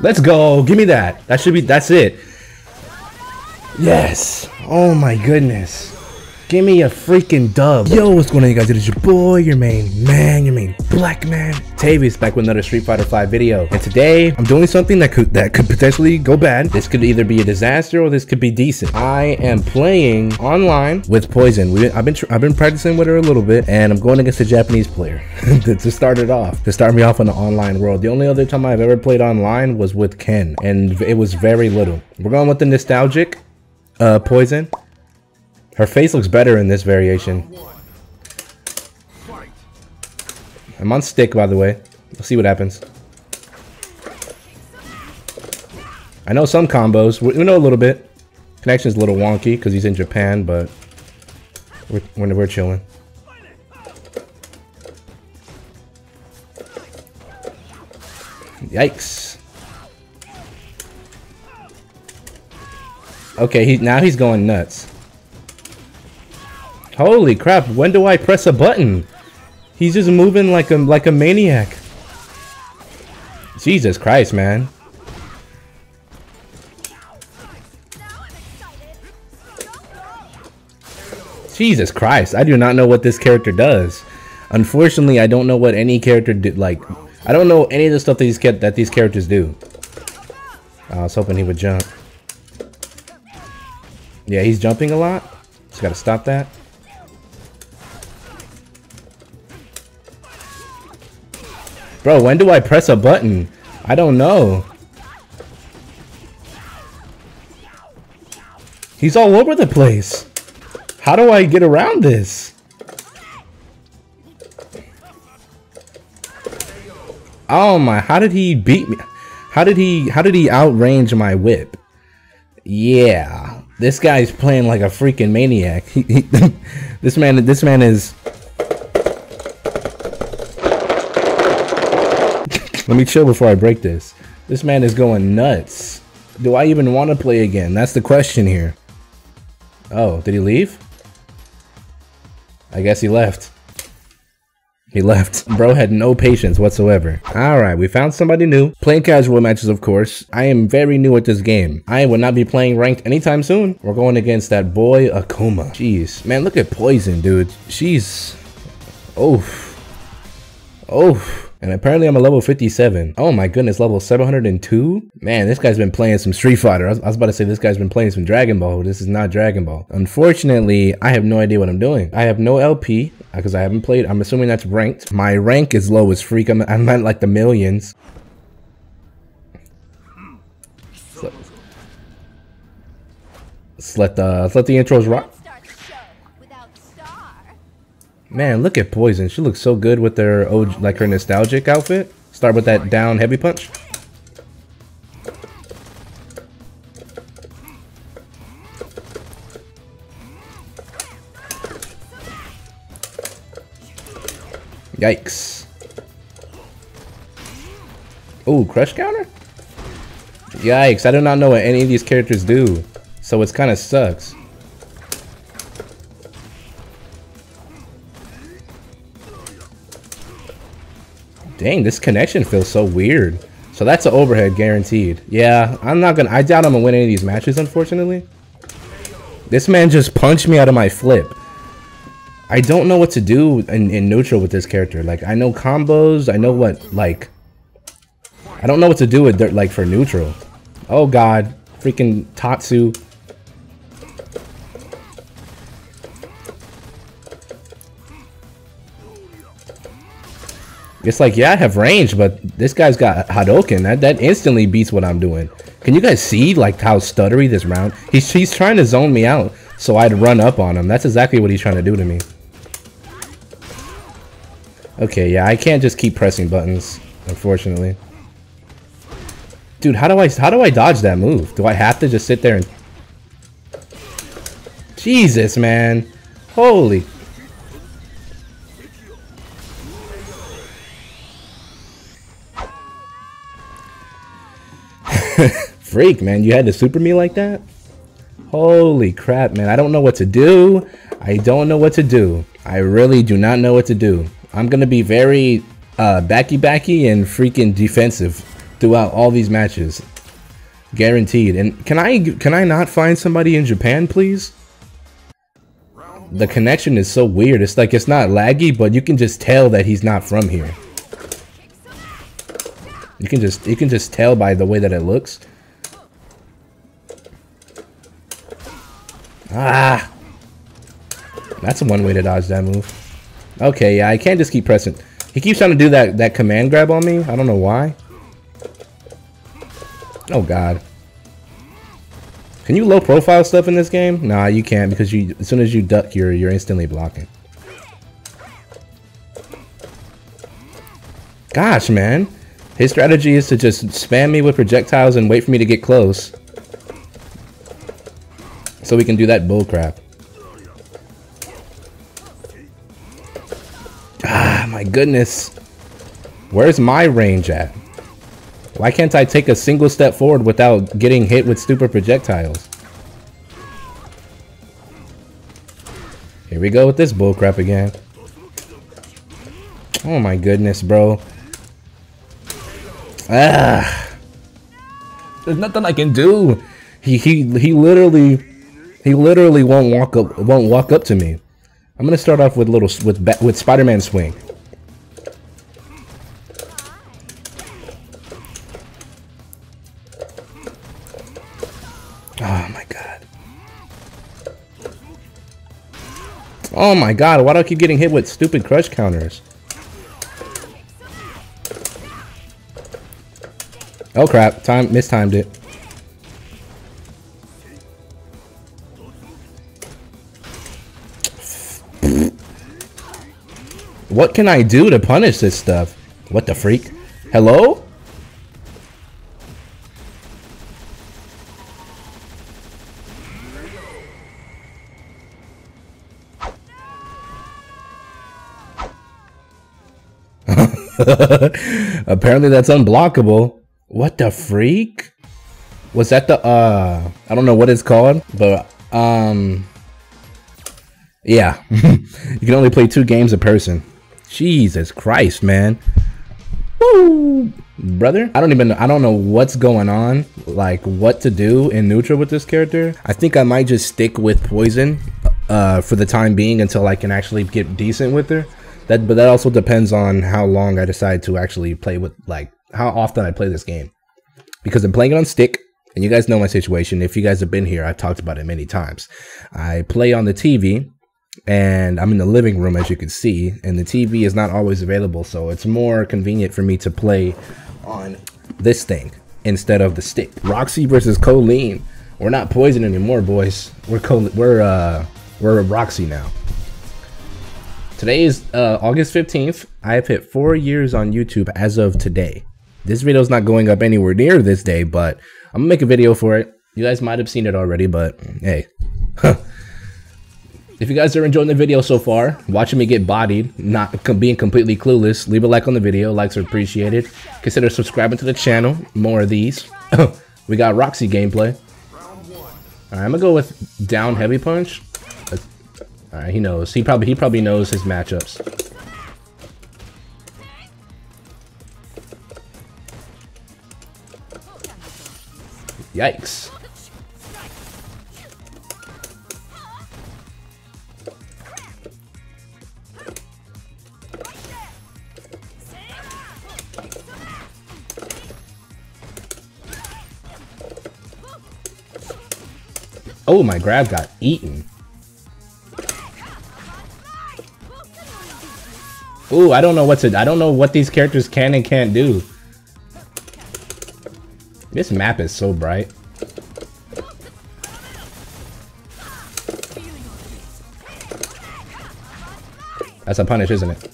Let's go. Give me that. That should be, that's it. Yes. Oh my goodness. Give me a freaking dub. Yo, what's going on you guys? It is your boy, your main man, your main black man, Tavius, back with another Street Fighter 5 video. And today, I'm doing something that could that could potentially go bad. This could either be a disaster or this could be decent. I am playing online with Poison. We, I've been I've been practicing with her a little bit, and I'm going against a Japanese player to, to start it off, to start me off in the online world. The only other time I've ever played online was with Ken, and it was very little. We're going with the nostalgic uh, Poison. Her face looks better in this variation. I'm on stick, by the way. We'll see what happens. I know some combos. We know a little bit. Connection's a little wonky because he's in Japan, but we're, we're, we're chilling. Yikes. Okay, he now he's going nuts. Holy crap, when do I press a button? He's just moving like a like a maniac. Jesus Christ, man. Jesus Christ, I do not know what this character does. Unfortunately, I don't know what any character did like I don't know any of the stuff that these that these characters do. Uh, I was hoping he would jump. Yeah, he's jumping a lot. Just gotta stop that. Bro, when do I press a button? I don't know. He's all over the place. How do I get around this? Oh my, how did he beat me? How did he, how did he outrange my whip? Yeah, this guy's playing like a freaking maniac. This man, this man is Let me chill before I break this. This man is going nuts. Do I even want to play again? That's the question here. Oh, did he leave? I guess he left. He left. Bro had no patience whatsoever. Alright, we found somebody new. Playing casual matches, of course. I am very new at this game. I will not be playing ranked anytime soon. We're going against that boy, Akuma. Jeez. Man, look at Poison, dude. She's... Oof. Oof. And apparently I'm a level 57. Oh my goodness, level 702? Man, this guy's been playing some Street Fighter. I was, I was, about to say this guy's been playing some Dragon Ball. This is not Dragon Ball. Unfortunately, I have no idea what I'm doing. I have no LP because uh, I haven't played. I'm assuming that's ranked. My rank is low as freak. I'm, I'm at like the millions. Let's let the, let's let the intros rock. Man, look at Poison. She looks so good with her like her nostalgic outfit. Start with that down heavy punch. Yikes. Oh, crush counter? Yikes, I do not know what any of these characters do. So it's kind of sucks. Dang, this connection feels so weird. So that's an overhead guaranteed. Yeah, I'm not gonna, I doubt I'm gonna win any of these matches, unfortunately. This man just punched me out of my flip. I don't know what to do in, in neutral with this character. Like, I know combos, I know what, like, I don't know what to do with, like, for neutral. Oh god, freaking Tatsu. It's like, yeah, I have range, but this guy's got Hadoken. That, that instantly beats what I'm doing. Can you guys see like how stuttery this round? He's, he's trying to zone me out so I'd run up on him. That's exactly what he's trying to do to me. Okay, yeah, I can't just keep pressing buttons, unfortunately. Dude, how do I how do I dodge that move? Do I have to just sit there and Jesus, man. Holy Freak, man. You had to super me like that? Holy crap, man. I don't know what to do. I don't know what to do. I really do not know what to do. I'm going to be very uh, backy backy and freaking defensive throughout all these matches. Guaranteed. And can I can I not find somebody in Japan, please? The connection is so weird. It's like it's not laggy, but you can just tell that he's not from here. You can just you can just tell by the way that it looks. Ah! That's one way to dodge that move. Okay, yeah, I can't just keep pressing. He keeps trying to do that, that command grab on me. I don't know why. Oh, God. Can you low profile stuff in this game? Nah, you can't because you as soon as you duck, you're, you're instantly blocking. Gosh, man. His strategy is to just spam me with projectiles and wait for me to get close. So we can do that bullcrap. Ah, my goodness. Where's my range at? Why can't I take a single step forward without getting hit with stupid projectiles? Here we go with this bullcrap again. Oh my goodness, bro. Ah. There's nothing I can do. He he he literally he literally won't walk up won't walk up to me. I'm gonna start off with little with with Spider-Man swing. Oh my god. Oh my god, why do I keep getting hit with stupid crush counters? Oh crap, time mistimed it. What can I do to punish this stuff? What the freak? Hello? Apparently that's unblockable. What the freak? Was that the, uh, I don't know what it's called, but, um, yeah. you can only play two games a person. Jesus Christ, man. Woo! Brother, I don't even, I don't know what's going on, like what to do in neutral with this character. I think I might just stick with poison, uh, for the time being until I can actually get decent with her. That, but that also depends on how long I decide to actually play with, like, how often I play this game. Because I'm playing it on stick, and you guys know my situation. If you guys have been here, I've talked about it many times. I play on the TV, and I'm in the living room, as you can see, and the TV is not always available, so it's more convenient for me to play on this thing instead of the stick. Roxy versus Colleen. We're not poison anymore, boys. We're Col we're uh we're a Roxy now. Today is uh, August 15th. I have hit four years on YouTube as of today. This video is not going up anywhere near this day, but I'm gonna make a video for it. You guys might have seen it already, but hey. if you guys are enjoying the video so far, watching me get bodied, not being completely clueless, leave a like on the video. Likes are appreciated. Consider subscribing to the channel. More of these. we got Roxy gameplay. Alright, I'm gonna go with down heavy punch. All right, he knows. He probably he probably knows his matchups. Yikes. Oh, my grab got eaten. Ooh, I don't know what to- I don't know what these characters can and can't do. This map is so bright. That's a punish, isn't it?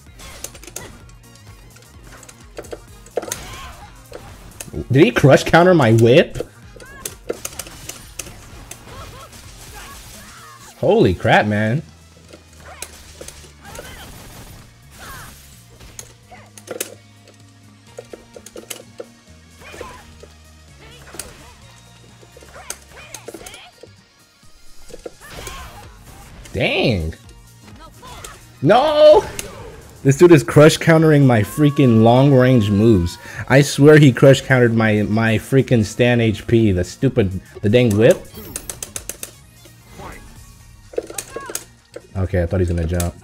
Did he crush counter my whip? Holy crap, man. Dang. No! This dude is crush countering my freaking long range moves. I swear he crush countered my my freaking stand HP. The stupid, the dang whip. Okay, I thought he's gonna jump.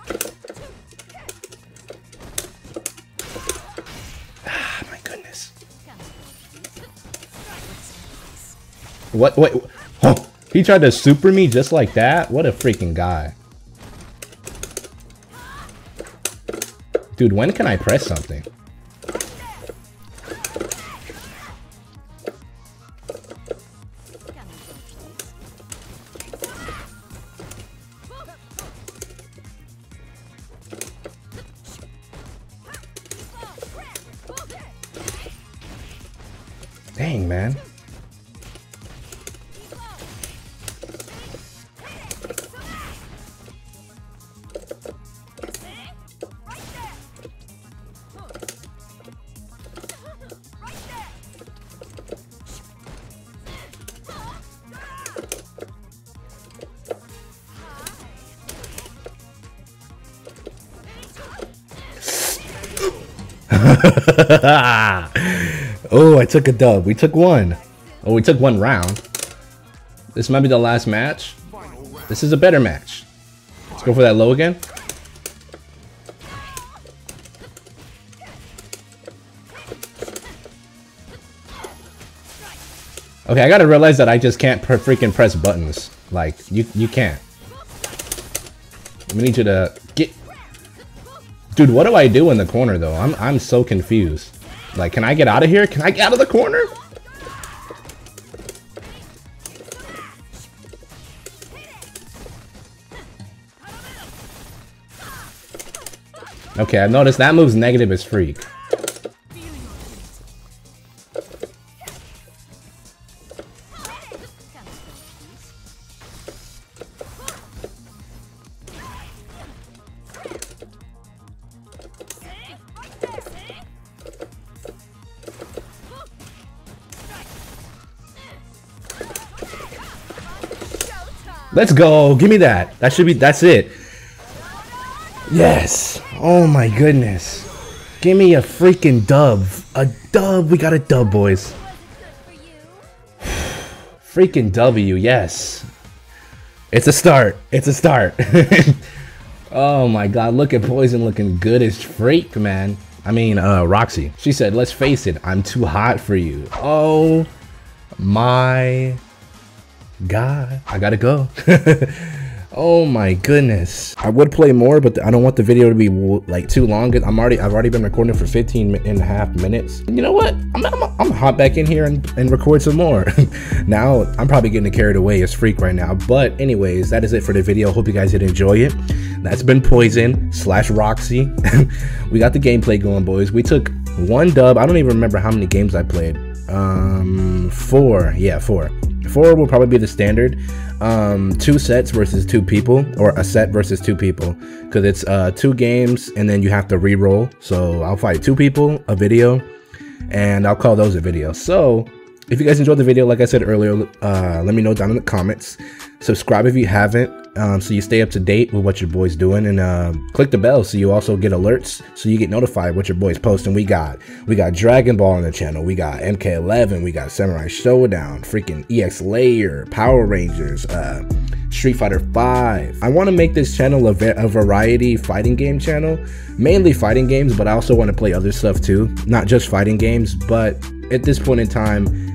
Ah, my goodness. What? Wait. He tried to super me just like that? What a freaking guy. Dude, when can I press something? Dang, man. oh, I took a dub. We took one. Oh, we took one round. This might be the last match. This is a better match. Let's go for that low again. Okay, I gotta realize that I just can't freaking press buttons. Like, you you can't. We need you to Dude, what do I do in the corner, though? I'm, I'm so confused. Like, can I get out of here? Can I get out of the corner? Okay, I've noticed that move's negative as freak. Let's go. Give me that. That should be, that's it. Yes. Oh my goodness. Give me a freaking dub. A dub. We got a dub, boys. freaking W. Yes. It's a start. It's a start. oh my god. Look at Poison looking good as freak, man. I mean, uh, Roxy. She said, let's face it. I'm too hot for you. Oh my God, I gotta go. oh my goodness. I would play more, but I don't want the video to be like too long. I'm already, I've already been recording for 15 and a half minutes. You know what? I'm, I'm, I'm gonna hop back in here and, and record some more. now, I'm probably getting carried away as freak right now. But anyways, that is it for the video. Hope you guys did enjoy it. That's been Poison slash Roxy. we got the gameplay going, boys. We took one dub. I don't even remember how many games I played. Um, four. Yeah, four. Four will probably be the standard. Um, two sets versus two people, or a set versus two people, because it's uh, two games and then you have to re-roll. So I'll fight two people, a video, and I'll call those a video. So if you guys enjoyed the video, like I said earlier, uh, let me know down in the comments. Subscribe if you haven't, um, so you stay up to date with what your boy's doing, and uh, click the bell so you also get alerts, so you get notified what your boy's posting. We got we got Dragon Ball on the channel, we got MK11, we got Samurai Shodown, freaking EX Layer, Power Rangers, uh, Street Fighter 5. I want to make this channel a, a variety fighting game channel, mainly fighting games, but I also want to play other stuff too, not just fighting games. But at this point in time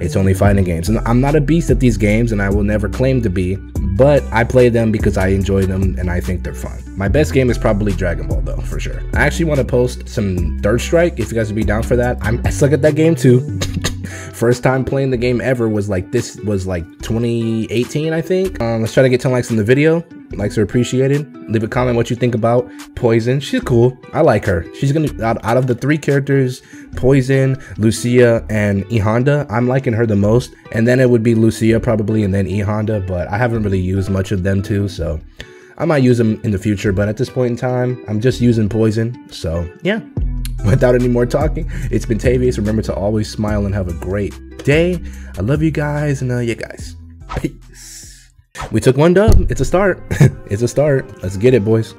it's only fighting games. And I'm not a beast at these games, and I will never claim to be, but I play them because I enjoy them and I think they're fun. My best game is probably Dragon Ball, though, for sure. I actually want to post some Third Strike if you guys would be down for that. I'm, I suck at that game too. First time playing the game ever was like this was like 2018, I think. Um, let's try to get 10 likes in the video. Likes are appreciated. Leave a comment what you think about Poison. She's cool. I like her. She's gonna out, out of the three characters, Poison, Lucia, and E Honda. I'm liking her the most. And then it would be Lucia probably, and then E Honda. But I haven't really used much of them too, so I might use them in the future. But at this point in time, I'm just using Poison. So yeah. Without any more talking, it's been Tavius. Remember to always smile and have a great day. I love you guys, and uh, yeah, guys. Peace. We took one dub. It's a start. it's a start. Let's get it, boys.